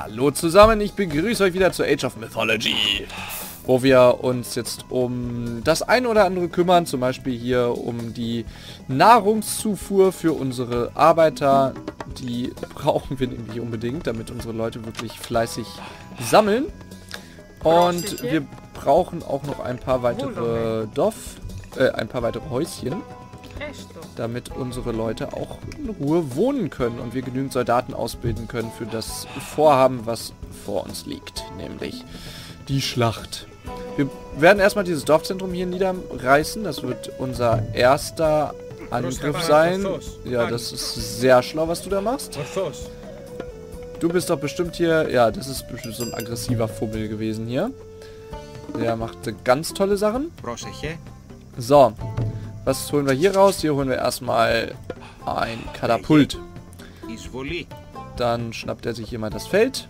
Hallo zusammen, ich begrüße euch wieder zu Age of Mythology, wo wir uns jetzt um das ein oder andere kümmern, zum Beispiel hier um die Nahrungszufuhr für unsere Arbeiter. Die brauchen wir nämlich unbedingt, damit unsere Leute wirklich fleißig sammeln. Und wir brauchen auch noch ein paar weitere Dorf, äh, ein paar weitere Häuschen damit unsere Leute auch in Ruhe wohnen können und wir genügend Soldaten ausbilden können für das Vorhaben, was vor uns liegt, nämlich die Schlacht. Wir werden erstmal dieses Dorfzentrum hier niederreißen. Das wird unser erster Angriff sein. Ja, das ist sehr schlau, was du da machst. Du bist doch bestimmt hier... Ja, das ist bestimmt so ein aggressiver Fummel gewesen hier. Der macht ganz tolle Sachen. So, was holen wir hier raus? Hier holen wir erstmal ein Katapult. Dann schnappt er sich hier mal das Feld.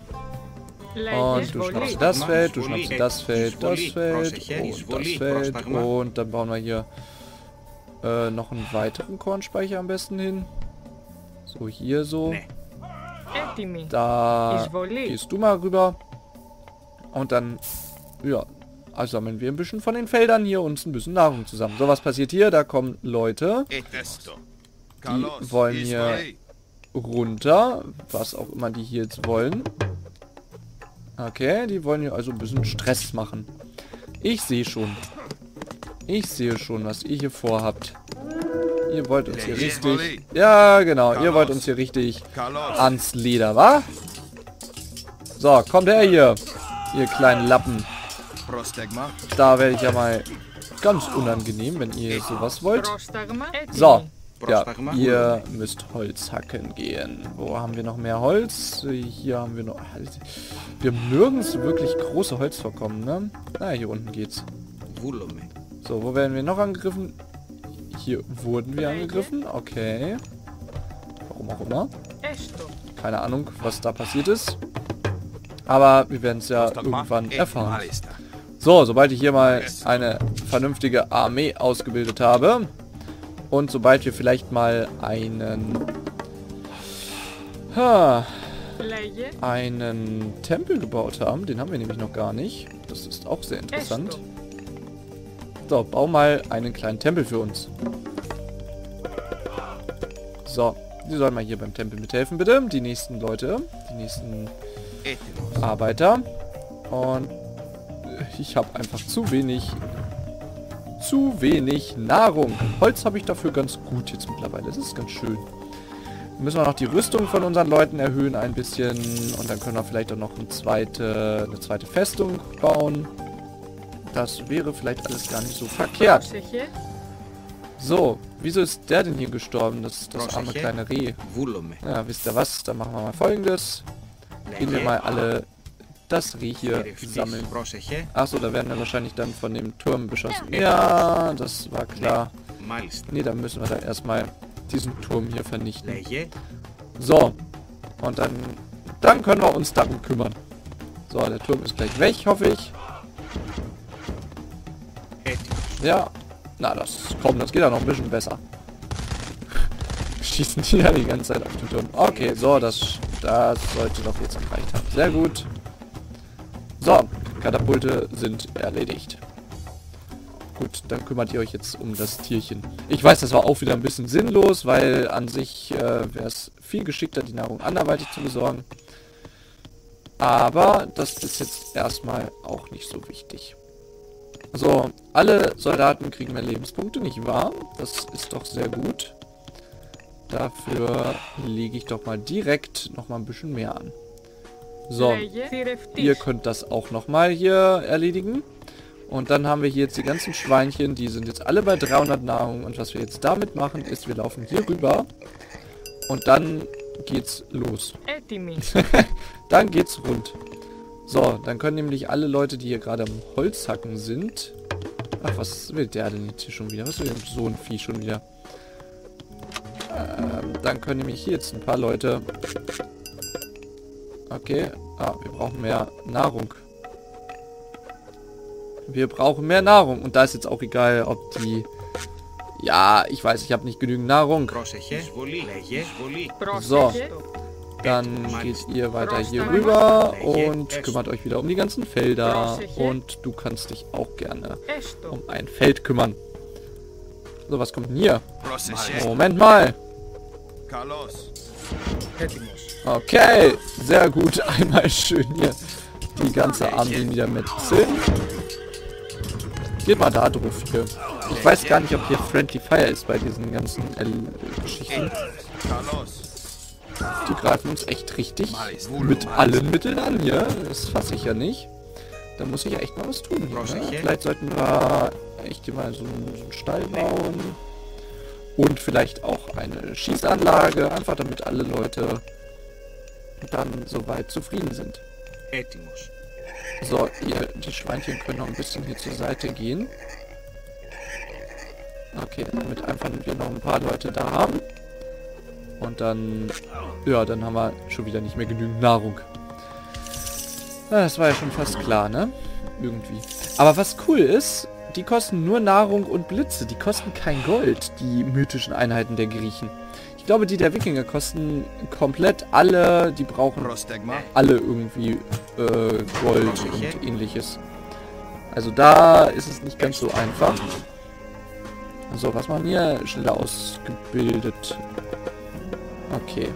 Und du schnappst das Feld, du schnappst das Feld, das Feld und das Feld. Und dann bauen wir hier äh, noch einen weiteren Kornspeicher am besten hin. So, hier so. Da gehst du mal rüber. Und dann, ja, also sammeln wir ein bisschen von den Feldern hier uns ein bisschen Nahrung zusammen. So, was passiert hier? Da kommen Leute. Die wollen hier runter. Was auch immer die hier jetzt wollen. Okay, die wollen hier also ein bisschen Stress machen. Ich sehe schon. Ich sehe schon, was ihr hier vorhabt. Ihr wollt uns hier richtig... Ja, genau. Ihr wollt uns hier richtig ans Leder, wa? So, kommt her hier. Ihr kleinen Lappen. Da werde ich ja mal ganz unangenehm, wenn ihr sowas wollt. So. Ja, ihr müsst Holz hacken gehen. Wo haben wir noch mehr Holz? Hier haben wir noch... Wir haben nirgends wirklich große Holzvorkommen, ne? Na, hier unten geht's. So, wo werden wir noch angegriffen? Hier wurden wir angegriffen. Okay. Warum auch immer. Keine Ahnung, was da passiert ist. Aber wir werden es ja irgendwann erfahren. So, sobald ich hier mal eine vernünftige Armee ausgebildet habe und sobald wir vielleicht mal einen ha, einen Tempel gebaut haben, den haben wir nämlich noch gar nicht. Das ist auch sehr interessant. So, bau mal einen kleinen Tempel für uns. So, die sollen mal hier beim Tempel mithelfen, bitte. Die nächsten Leute, die nächsten Arbeiter. Und ich habe einfach zu wenig zu wenig Nahrung. Holz habe ich dafür ganz gut jetzt mittlerweile. Das ist ganz schön. Dann müssen wir noch die Rüstung von unseren Leuten erhöhen ein bisschen. Und dann können wir vielleicht auch noch eine zweite, eine zweite Festung bauen. Das wäre vielleicht alles gar nicht so verkehrt. So, wieso ist der denn hier gestorben? Das, das arme kleine Reh. Ja, wisst ihr was? Dann machen wir mal folgendes. Gehen wir mal alle das Reh hier sammeln. Achso, da werden wir wahrscheinlich dann von dem Turm beschossen. Ja, das war klar. Ne, dann müssen wir da erstmal diesen Turm hier vernichten. So. Und dann, dann können wir uns darum kümmern. So, der Turm ist gleich weg, hoffe ich. Ja. Na, das kommt, das geht ja noch ein bisschen besser. Schießen die ja die ganze Zeit auf den Turm. Okay, so, das, das sollte doch jetzt gereicht haben. Sehr gut. So, Katapulte sind erledigt. Gut, dann kümmert ihr euch jetzt um das Tierchen. Ich weiß, das war auch wieder ein bisschen sinnlos, weil an sich äh, wäre es viel geschickter, die Nahrung anderweitig zu besorgen. Aber das ist jetzt erstmal auch nicht so wichtig. So, alle Soldaten kriegen mehr Lebenspunkte, nicht wahr? Das ist doch sehr gut. Dafür lege ich doch mal direkt noch mal ein bisschen mehr an. So, ihr könnt das auch nochmal hier erledigen. Und dann haben wir hier jetzt die ganzen Schweinchen, die sind jetzt alle bei 300 Nahrung. Und was wir jetzt damit machen, ist, wir laufen hier rüber. Und dann geht's los. dann geht's rund. So, dann können nämlich alle Leute, die hier gerade am Holzhacken sind... Ach, was will der denn jetzt hier schon wieder? Was will denn so ein Vieh schon wieder? Ähm, dann können nämlich hier jetzt ein paar Leute Okay. Ah, wir brauchen mehr Nahrung. Wir brauchen mehr Nahrung. Und da ist jetzt auch egal, ob die... Ja, ich weiß, ich habe nicht genügend Nahrung. So. Dann geht ihr weiter hier rüber und kümmert euch wieder um die ganzen Felder. Und du kannst dich auch gerne um ein Feld kümmern. So, was kommt denn hier? Moment mal. Okay, sehr gut. Einmal schön hier die ganze Armee wieder mit Zinn. Geht mal da drauf hier. Ich weiß gar nicht, ob hier Friendly Fire ist bei diesen ganzen L-Geschichten. Die greifen uns echt richtig mit allen Mitteln an hier. Das fasse ich ja nicht. Da muss ich ja echt mal was tun hier. Ne? Vielleicht sollten wir echt mal so einen, so einen Stall bauen. Und vielleicht auch eine Schießanlage. Einfach damit alle Leute dann soweit zufrieden sind. So, ihr, die Schweinchen können noch ein bisschen hier zur Seite gehen. Okay, damit einfach wir noch ein paar Leute da haben. Und dann, ja, dann haben wir schon wieder nicht mehr genügend Nahrung. Das war ja schon fast klar, ne? Irgendwie. Aber was cool ist, die kosten nur Nahrung und Blitze. Die kosten kein Gold, die mythischen Einheiten der Griechen. Ich glaube, die der Wikinger kosten komplett alle, die brauchen alle irgendwie äh, Gold und ähnliches. Also da ist es nicht ganz so einfach. So, was machen wir? Schneller ausgebildet. Okay.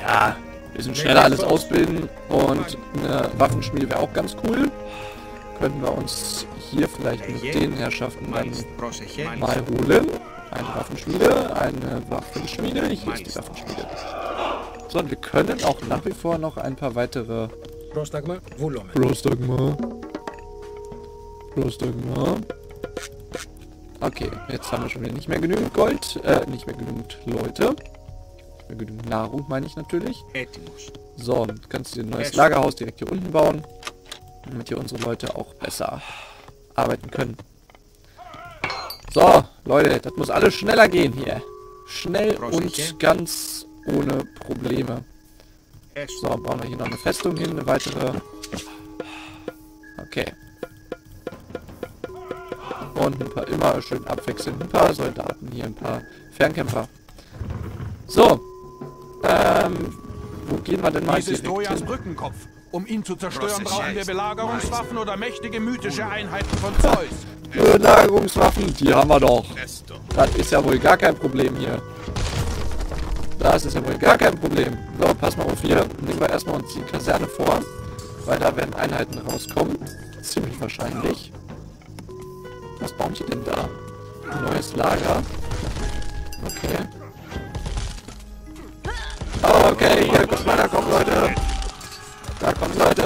Ja, bisschen schneller alles ausbilden und eine Waffenschmiede wäre auch ganz cool. Könnten wir uns hier vielleicht mit den Herrschaften dann mal holen. Eine Waffenschmiede, eine Waffenschmiede. Hier ist die Waffenschmiede. So, und wir können auch nach wie vor noch ein paar weitere... Prostagma, Prostagma. Prostagma. Okay, jetzt haben wir schon wieder nicht mehr genügend Gold, äh, nicht mehr genügend Leute. Nicht mehr genügend Nahrung, meine ich natürlich. So, kannst du ein neues Lagerhaus direkt hier unten bauen, damit hier unsere Leute auch besser arbeiten können. So, Leute, das muss alles schneller gehen hier. Schnell und ganz ohne Probleme. So, bauen wir hier noch eine Festung hin, eine weitere. Okay. Und ein paar immer schön abwechselnd ein paar Soldaten hier, ein paar Fernkämpfer. So. Ähm, wo gehen wir denn mal Dies ist Trojans Brückenkopf. Um ihn zu zerstören, brauchen wir Belagerungswaffen oder mächtige mythische Einheiten von Zeus. Belagerungswaffen, die haben wir doch. Das ist ja wohl gar kein Problem hier. Das ist ja wohl gar kein Problem. So, pass mal auf hier. Nehmen wir erstmal uns die Kaserne vor. Weil da werden Einheiten rauskommen. Ziemlich wahrscheinlich. Was bauen die denn da? Ein neues Lager. Okay. Okay, hier, guck mal, da kommen Leute. Da kommen Leute.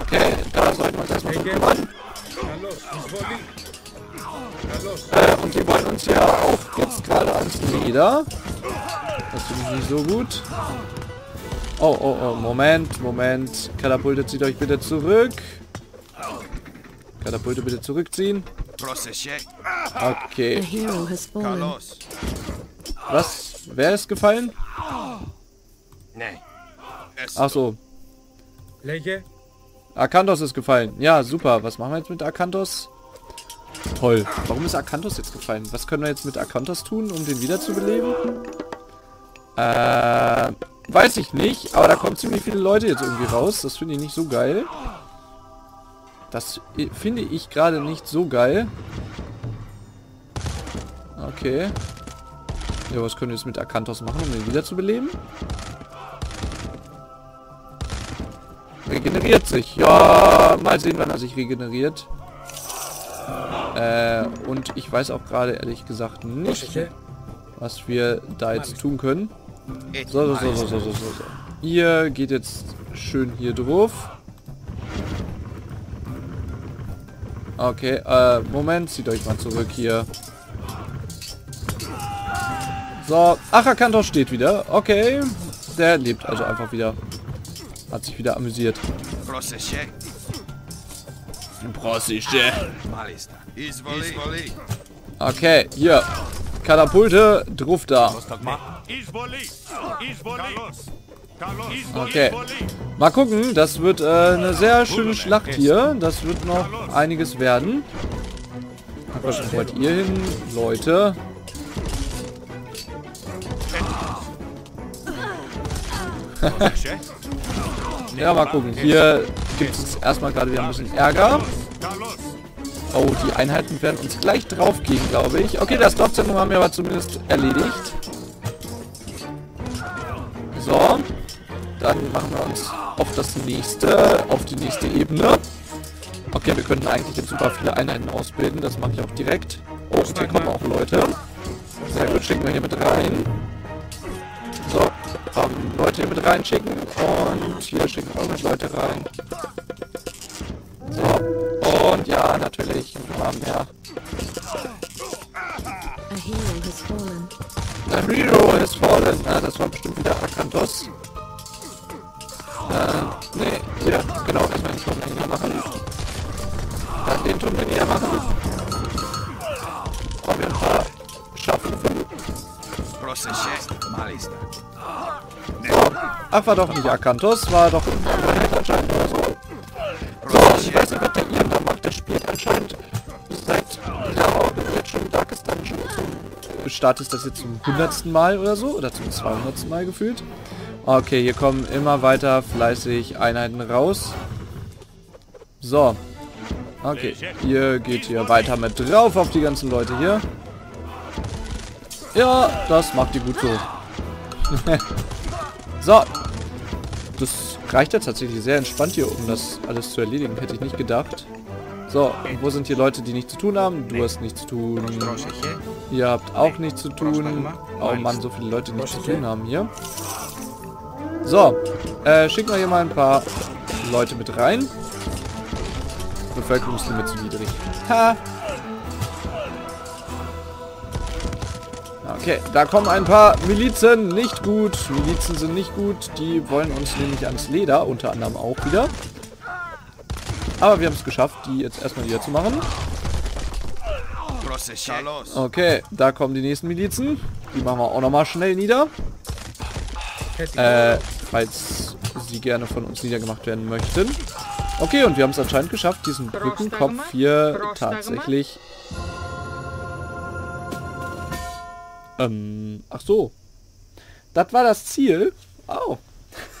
Okay, da sollten wir uns erstmal drum kümmern. Äh, und die wollen uns ja auch jetzt gerade ans Leder. Das finde ich nicht so gut. Oh, oh, oh, Moment, Moment. Katapulte, zieht euch bitte zurück. Katapulte bitte zurückziehen. Okay. Was? Wer ist gefallen? Ach so. Akantos ist gefallen. Ja, super. Was machen wir jetzt mit Akantos? Toll. Warum ist Akantos jetzt gefallen? Was können wir jetzt mit Akantos tun, um den wiederzubeleben? Äh, weiß ich nicht. Aber da kommen ziemlich viele Leute jetzt irgendwie raus. Das finde ich nicht so geil. Das finde ich gerade nicht so geil. Okay. Ja, was können wir jetzt mit Akantos machen, um den wiederzubeleben? Regeneriert sich. Ja, mal sehen, wann er sich regeneriert. Äh, und ich weiß auch gerade ehrlich gesagt nicht, was wir da jetzt tun können. So, so, so, so, so, so, so. Ihr geht jetzt schön hier drauf. Okay, äh, Moment, zieht euch mal zurück hier. So, Achakantor steht wieder. Okay, der lebt also einfach wieder. Hat sich wieder amüsiert. Okay, hier. Katapulte, Druff da. Okay. Mal gucken, das wird äh, eine sehr schöne Schlacht hier. Das wird noch einiges werden. Was wollt ihr hin, Leute? ja, mal gucken. Hier gibt es erstmal gerade wieder ein bisschen Ärger. Oh, die Einheiten werden uns gleich drauf gehen, glaube ich. Okay, das Dorfzentrum haben wir aber zumindest erledigt. So. Dann machen wir uns auf das nächste, auf die nächste Ebene. Okay, wir könnten eigentlich jetzt super viele Einheiten ausbilden. Das mache ich auch direkt. Oh, hier kommen auch Leute. Sehr gut, schicken wir hier mit rein. Ähm, Leute mit reinschicken. Und hier schicken wir auch mit Leute rein. So, und ja, natürlich, wir haben ja... A hero has fallen. A hero has fallen. Ja, das war bestimmt wieder Akantos. Äh, nee, hier, genau, erstmal den Turm hier machen. Dann den Turm hier machen. Ob wir ein paar schaffen können. So. Ach, war doch nicht Akantos, war doch so. Ich weiß nicht, was der Ian da macht. Der spielt anscheinend seit Jahren jetzt schon Darkest Dungeon zum Start ist das jetzt zum 100. Mal oder so, oder zum 200. Mal gefühlt. Okay, hier kommen immer weiter fleißig Einheiten raus. So. Okay, ihr geht hier weiter mit drauf auf die ganzen Leute hier. Ja, das macht ihr gut so. so. Das reicht ja tatsächlich sehr entspannt hier, um das alles zu erledigen. Hätte ich nicht gedacht. So, und wo sind hier Leute, die nichts zu tun haben? Du hast nichts zu tun. Ihr habt auch nichts zu tun. Oh Mann, so viele Leute, die nichts zu tun haben hier. So, äh, schicken wir hier mal ein paar Leute mit rein. Bevölkerungslimit zu niedrig. Ha! Okay, da kommen ein paar Milizen. Nicht gut. Milizen sind nicht gut. Die wollen uns nämlich ans Leder, unter anderem auch wieder. Aber wir haben es geschafft, die jetzt erstmal wieder zu machen. Okay, da kommen die nächsten Milizen. Die machen wir auch nochmal schnell nieder. Äh, falls sie gerne von uns niedergemacht werden möchten. Okay, und wir haben es anscheinend geschafft, diesen Brückenkopf hier tatsächlich... Ähm, ach so. Das war das Ziel? Oh.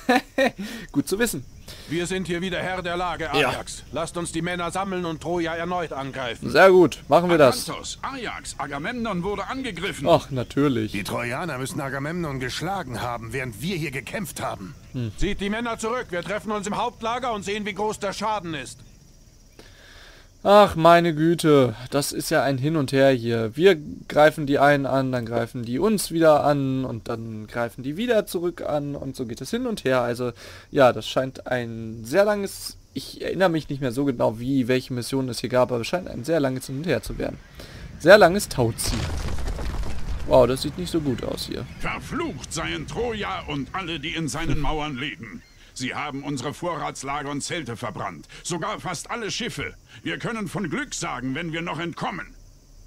Gut zu wissen. Wir sind hier wieder Herr der Lage, Ajax. Ja. Lasst uns die Männer sammeln und Troja erneut angreifen. Sehr gut, machen wir das. Akantos, Ajax, Agamemnon wurde angegriffen. Ach, natürlich. Die Trojaner müssen Agamemnon geschlagen haben, während wir hier gekämpft haben. Hm. Zieht die Männer zurück. Wir treffen uns im Hauptlager und sehen, wie groß der Schaden ist. Ach, meine Güte, das ist ja ein Hin und Her hier. Wir greifen die einen an, dann greifen die uns wieder an und dann greifen die wieder zurück an und so geht es hin und her. Also ja, das scheint ein sehr langes, ich erinnere mich nicht mehr so genau, wie, welche Missionen es hier gab, aber es scheint ein sehr langes Hin und Her zu werden. Sehr langes Tauziehen. Wow, das sieht nicht so gut aus hier. Verflucht seien Troja und alle, die in seinen Mauern leben. Sie haben unsere Vorratslager und Zelte verbrannt. Sogar fast alle Schiffe. Wir können von Glück sagen, wenn wir noch entkommen.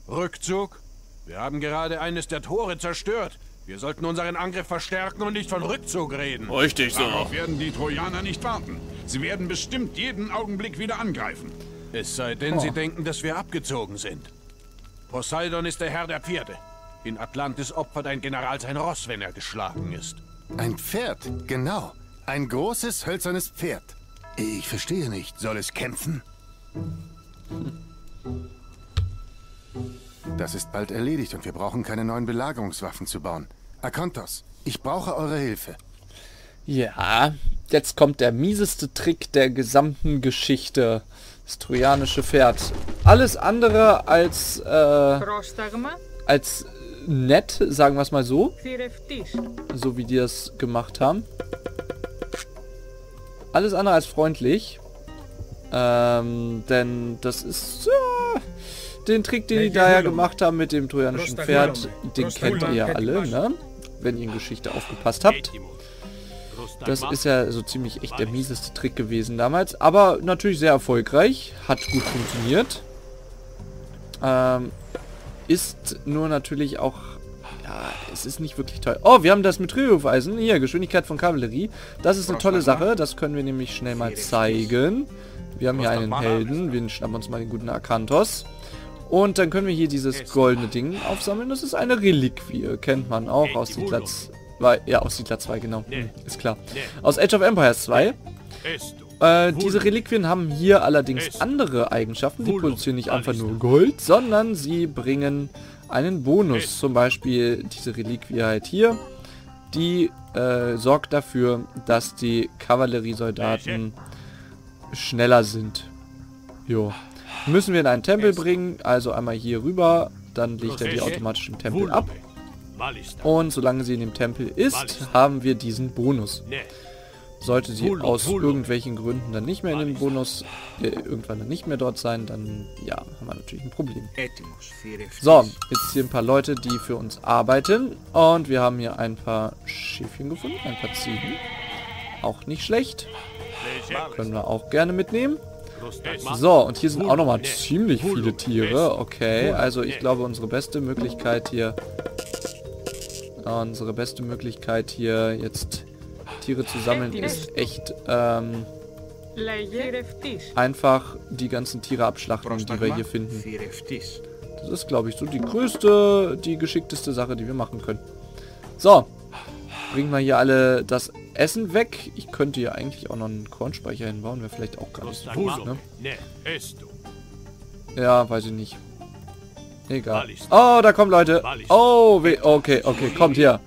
Rückzug? Wir haben gerade eines der Tore zerstört. Wir sollten unseren Angriff verstärken und nicht von Rückzug reden. Richtig so. Darauf werden die Trojaner nicht warten. Sie werden bestimmt jeden Augenblick wieder angreifen. Es sei denn, oh. sie denken, dass wir abgezogen sind. Poseidon ist der Herr der Pferde. In Atlantis opfert ein General sein Ross, wenn er geschlagen ist. Ein Pferd, genau. Ein großes, hölzernes Pferd. Ich verstehe nicht. Soll es kämpfen? Das ist bald erledigt und wir brauchen keine neuen Belagerungswaffen zu bauen. Akontos, ich brauche eure Hilfe. Ja, jetzt kommt der mieseste Trick der gesamten Geschichte. Das trojanische Pferd. Alles andere als, äh, als nett, sagen wir es mal so. So wie die das gemacht haben. Alles andere als freundlich. Ähm, denn das ist... Ja, den Trick, den die da ja gemacht haben mit dem trojanischen Pferd, den kennt ihr ja alle, ne? Wenn ihr in Geschichte aufgepasst habt. Das ist ja so ziemlich echt der mieseste Trick gewesen damals. Aber natürlich sehr erfolgreich. Hat gut funktioniert. Ähm, ist nur natürlich auch ja, es ist nicht wirklich toll. Oh, wir haben das mit Triumpheisen. Hier, Geschwindigkeit von Kavallerie. Das ist eine tolle Sache. Das können wir nämlich schnell mal zeigen. Wir haben hier einen Helden. Wir schnappen uns mal den guten Akantos. Und dann können wir hier dieses goldene Ding aufsammeln. Das ist eine Reliquie. Kennt man auch aus Siedlers 2. Ja, aus Siedler 2, genau. Hm, ist klar. Aus Age of Empires 2. Äh, diese Reliquien haben hier allerdings andere Eigenschaften. Die produzieren nicht einfach nur Gold, sondern sie bringen einen Bonus. Zum Beispiel diese Reliquie halt hier. Die äh, sorgt dafür, dass die Kavalleriesoldaten schneller sind. Jo. Müssen wir in einen Tempel bringen, also einmal hier rüber, dann legt er die automatisch im Tempel ab. Und solange sie in dem Tempel ist, haben wir diesen Bonus. Sollte sie aus irgendwelchen Gründen dann nicht mehr in den Bonus, äh, irgendwann dann nicht mehr dort sein, dann ja, haben wir natürlich ein Problem. So, jetzt hier ein paar Leute, die für uns arbeiten. Und wir haben hier ein paar Schiffchen gefunden, ein paar Ziegen. Auch nicht schlecht. Können wir auch gerne mitnehmen. So, und hier sind auch nochmal ziemlich viele Tiere. Okay, also ich glaube, unsere beste Möglichkeit hier... Unsere beste Möglichkeit hier jetzt Tiere zu sammeln ist echt ähm, einfach die ganzen Tiere abschlachten, die wir hier finden. Das ist, glaube ich, so die größte, die geschickteste Sache, die wir machen können. So, bringen wir hier alle das Essen weg. Ich könnte hier eigentlich auch noch einen Kornspeicher hinbauen. Wäre vielleicht auch gar nicht so gut, ne? Ja, weiß ich nicht. Egal. Oh, da kommen Leute. Oh, okay, okay, kommt hier.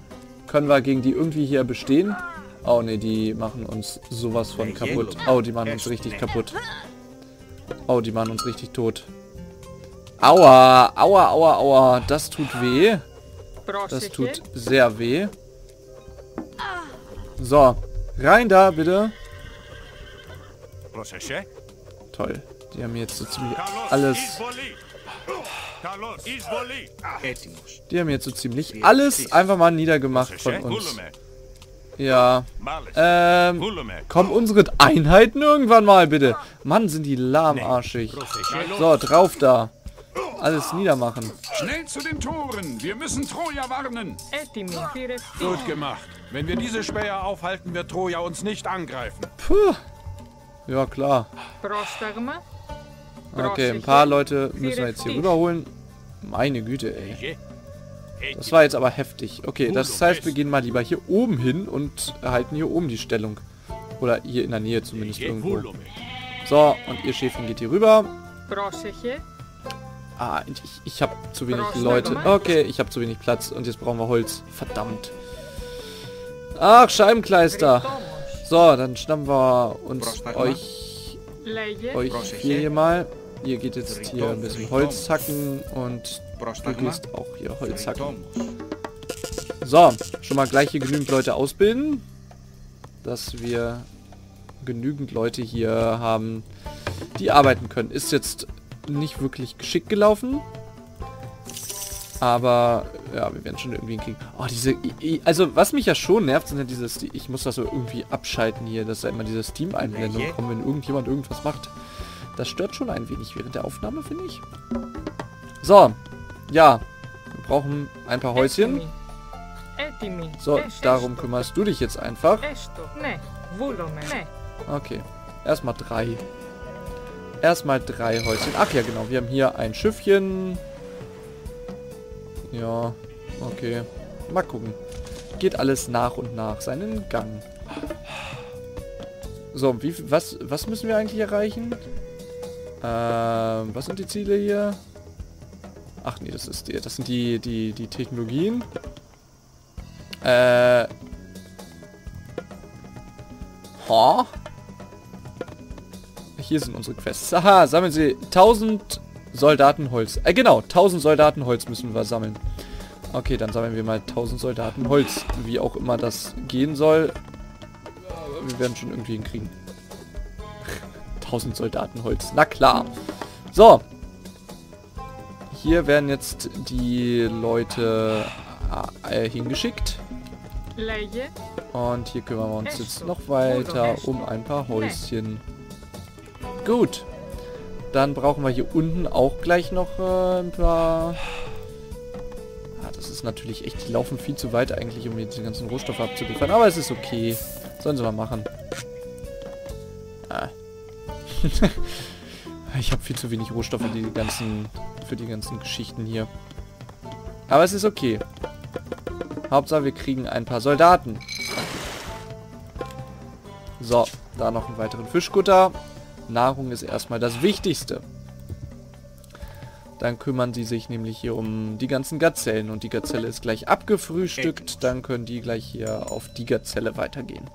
Können wir gegen die irgendwie hier bestehen? Oh ne, die machen uns sowas von kaputt. Oh, die machen uns richtig kaputt. Oh, die machen uns richtig tot. Aua, aua, aua, aua. Das tut weh. Das tut sehr weh. So, rein da, bitte. Toll. Die haben jetzt so ziemlich alles... Die haben jetzt so ziemlich alles einfach mal niedergemacht von uns. Ja. Ähm, kommen unsere Einheiten irgendwann mal, bitte. Mann, sind die lahmarschig. So, drauf da. Alles niedermachen. Schnell zu den Toren. Wir müssen Troja warnen. Gut gemacht. Wenn wir diese Späher aufhalten, wird Troja uns nicht angreifen. Puh. Ja, klar. Okay, ein paar Leute müssen wir jetzt hier rüberholen. Meine Güte, ey. Das war jetzt aber heftig. Okay, das heißt, wir gehen mal lieber hier oben hin und erhalten hier oben die Stellung. Oder hier in der Nähe zumindest irgendwo. So, und ihr Schäfchen geht hier rüber. Ah, ich, ich habe zu wenig Leute. Okay, ich habe zu wenig Platz und jetzt brauchen wir Holz. Verdammt. Ach, Scheibenkleister. So, dann schnappen wir uns euch, euch hier mal. Ihr geht jetzt hier ein bisschen Holz hacken und du gehst auch hier Holz hacken. So, schon mal gleich hier genügend Leute ausbilden, dass wir genügend Leute hier haben, die arbeiten können. Ist jetzt nicht wirklich geschickt gelaufen. Aber, ja, wir werden schon irgendwie hinkriegen. Oh, diese... Also, was mich ja schon nervt, sind ja dieses... Ich muss das so irgendwie abschalten hier, dass da immer diese Steam-Einblendung kommt, wenn irgendjemand irgendwas macht. Das stört schon ein wenig während der Aufnahme, finde ich. So. Ja. Wir brauchen ein paar Häuschen. So, darum kümmerst du dich jetzt einfach. Okay. Erstmal drei. Erstmal drei Häuschen. Ach ja, genau. Wir haben hier ein Schiffchen. Ja, okay. Mal gucken. Geht alles nach und nach seinen Gang. So, wie, was, was müssen wir eigentlich erreichen? Ähm, was sind die Ziele hier? Ach nee, das ist die, das sind die, die, die Technologien. Äh. Ha? Hier sind unsere Quests. Aha, sammeln Sie 1000 Soldaten Holz. Äh, genau, 1000 Soldaten Holz müssen wir sammeln. Okay, dann sammeln wir mal 1000 Soldaten Holz. Wie auch immer das gehen soll. Wir werden schon irgendwie hinkriegen. 1000 Soldaten Holz. Na klar. So. Hier werden jetzt die Leute äh, hingeschickt. Und hier kümmern wir uns jetzt noch weiter um ein paar Häuschen. Gut. Dann brauchen wir hier unten auch gleich noch äh, ein paar... Ah, das ist natürlich echt... Die laufen viel zu weit eigentlich, um mir diese ganzen Rohstoffe abzuliefern. Aber es ist okay. Sollen sie mal machen. Ich habe viel zu wenig Rohstoffe die ganzen, für die ganzen Geschichten hier. Aber es ist okay. Hauptsache, wir kriegen ein paar Soldaten. So, da noch einen weiteren Fischkutter. Nahrung ist erstmal das Wichtigste. Dann kümmern sie sich nämlich hier um die ganzen Gazellen. Und die Gazelle ist gleich abgefrühstückt. Dann können die gleich hier auf die Gazelle weitergehen.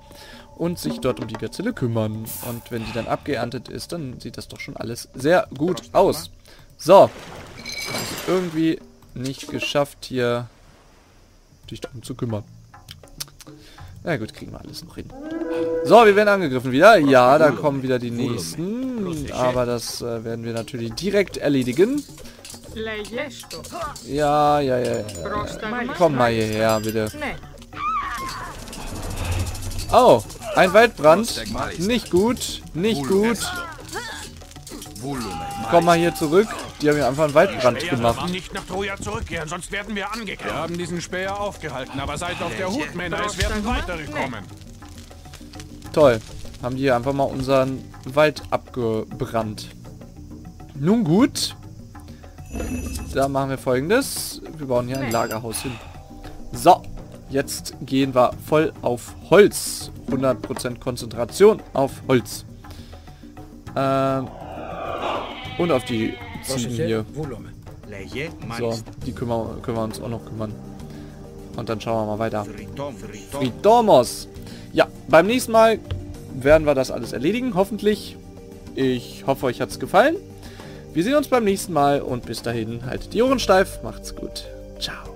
Und sich dort um die Gazelle kümmern. Und wenn die dann abgeerntet ist, dann sieht das doch schon alles sehr gut aus. So. irgendwie nicht geschafft, hier dich darum zu kümmern. Na gut, kriegen wir alles noch hin. So, wir werden angegriffen wieder. Ja, da kommen wieder die nächsten. Aber das äh, werden wir natürlich direkt erledigen. Ja, ja, ja, ja. Komm mal hierher, bitte. Oh, ein Waldbrand. Nicht gut, nicht gut. Komm mal hier zurück. Die haben ja einfach einen Waldbrand gemacht. nicht nach Troja zurückkehren, sonst werden wir angegriffen. Wir haben diesen Späher aufgehalten, aber seit auf der Hut, Männer, es werden weitere kommen. Toll. Haben die einfach mal unseren Wald abgebrannt. Nun gut. Da machen wir folgendes. Wir bauen hier ein Lagerhaus hin. So. Jetzt gehen wir voll auf Holz. 100% Konzentration auf Holz. Ähm, und auf die Ziegen hier. So, die kümmern, können wir uns auch noch kümmern. Und dann schauen wir mal weiter. Fridomos. Ja, beim nächsten Mal werden wir das alles erledigen, hoffentlich. Ich hoffe, euch hat es gefallen. Wir sehen uns beim nächsten Mal und bis dahin haltet die Ohren steif. Macht's gut. Ciao.